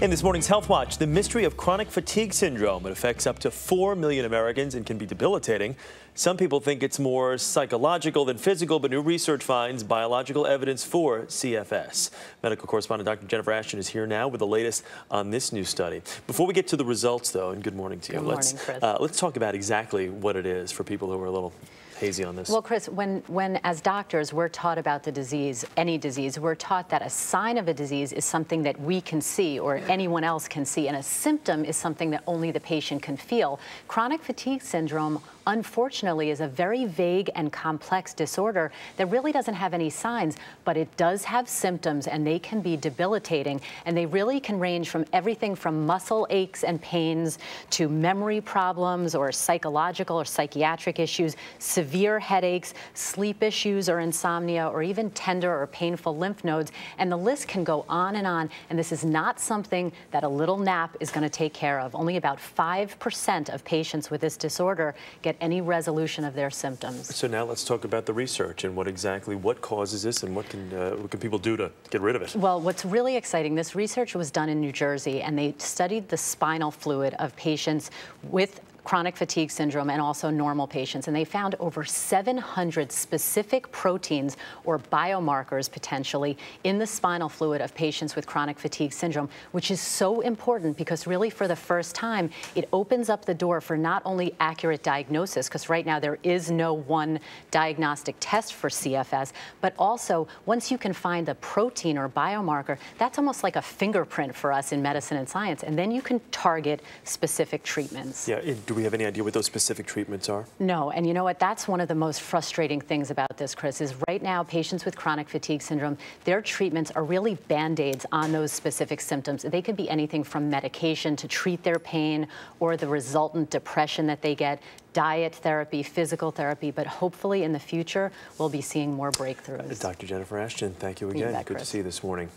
In this morning's Health Watch, the mystery of chronic fatigue syndrome. It affects up to 4 million Americans and can be debilitating. Some people think it's more psychological than physical, but new research finds biological evidence for CFS. Medical correspondent Dr. Jennifer Ashton is here now with the latest on this new study. Before we get to the results, though, and good morning to you, good let's, morning, Chris. Uh, let's talk about exactly what it is for people who are a little hazy on this? Well, Chris, when, when as doctors we're taught about the disease, any disease, we're taught that a sign of a disease is something that we can see or anyone else can see, and a symptom is something that only the patient can feel. Chronic fatigue syndrome unfortunately is a very vague and complex disorder that really doesn't have any signs, but it does have symptoms and they can be debilitating and they really can range from everything from muscle aches and pains to memory problems or psychological or psychiatric issues, severe headaches, sleep issues or insomnia, or even tender or painful lymph nodes. And the list can go on and on. And this is not something that a little nap is going to take care of. Only about 5% of patients with this disorder get any resolution of their symptoms. So now let's talk about the research and what exactly what causes this and what can uh, what can people do to get rid of it. Well, what's really exciting, this research was done in New Jersey, and they studied the spinal fluid of patients with chronic fatigue syndrome and also normal patients. And they found over 700 specific proteins or biomarkers potentially in the spinal fluid of patients with chronic fatigue syndrome, which is so important because really for the first time, it opens up the door for not only accurate diagnosis, because right now there is no one diagnostic test for CFS, but also once you can find the protein or biomarker, that's almost like a fingerprint for us in medicine and science. And then you can target specific treatments. Yeah, do we have any idea what those specific treatments are? No, and you know what? That's one of the most frustrating things about this, Chris, is right now patients with chronic fatigue syndrome, their treatments are really band-aids on those specific symptoms. They could be anything from medication to treat their pain or the resultant depression that they get, diet therapy, physical therapy, but hopefully in the future we'll be seeing more breakthroughs. Dr. Jennifer Ashton, thank you again. You bet, Good Chris. to see you this morning.